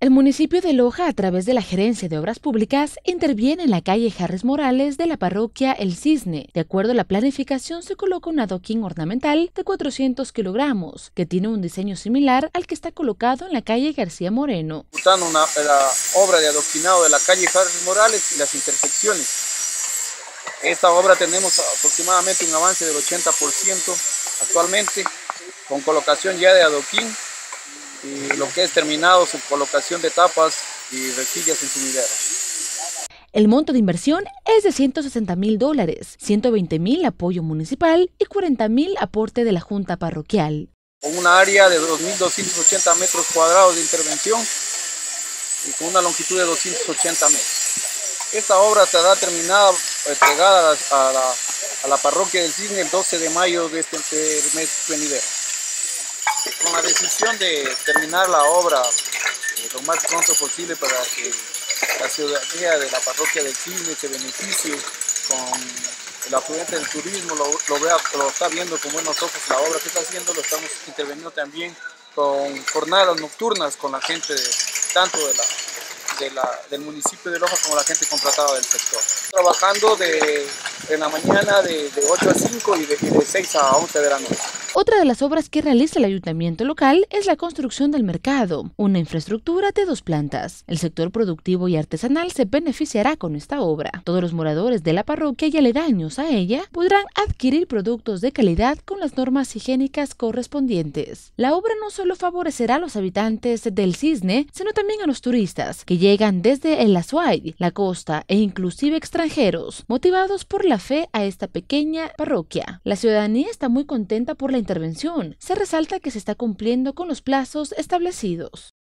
El municipio de Loja, a través de la Gerencia de Obras Públicas, interviene en la calle Harris Morales de la parroquia El Cisne. De acuerdo a la planificación, se coloca un adoquín ornamental de 400 kilogramos, que tiene un diseño similar al que está colocado en la calle García Moreno. Una, la obra de adoquinado de la calle Harris Morales y las intersecciones. Esta obra tenemos aproximadamente un avance del 80% actualmente, con colocación ya de adoquín y lo que es terminado su colocación de tapas y rejillas en sumidera. El monto de inversión es de 160 mil dólares, 120 mil apoyo municipal y 40 mil aporte de la Junta Parroquial. Con una área de 2.280 metros cuadrados de intervención y con una longitud de 280 metros. Esta obra estará terminada, entregada a la, a la parroquia del Cisne el 12 de mayo de este mes venidero con la decisión de terminar la obra eh, lo más pronto posible para que la ciudadanía de la parroquia del Cisne se beneficie con el afluente del turismo, lo, vea, lo está viendo con buenos ojos la obra que está haciendo, lo estamos interveniendo también con jornadas nocturnas con la gente tanto de la del municipio de Loja como la gente contratada del sector. Trabajando de, en la mañana de, 8 a 5 y de, de 6 a 11 de la noche. Otra de las obras que realiza el ayuntamiento local es la construcción del mercado, una infraestructura de dos plantas. El sector productivo y artesanal se beneficiará con esta obra. Todos los moradores de la parroquia y aledaños a ella podrán adquirir productos de calidad con las normas higiénicas correspondientes. La obra no solo favorecerá a los habitantes del Cisne, sino también a los turistas que llegan desde el Azuay, la costa e inclusive extranjeros, motivados por la fe a esta pequeña parroquia. La ciudadanía está muy contenta por la intervención. Se resalta que se está cumpliendo con los plazos establecidos.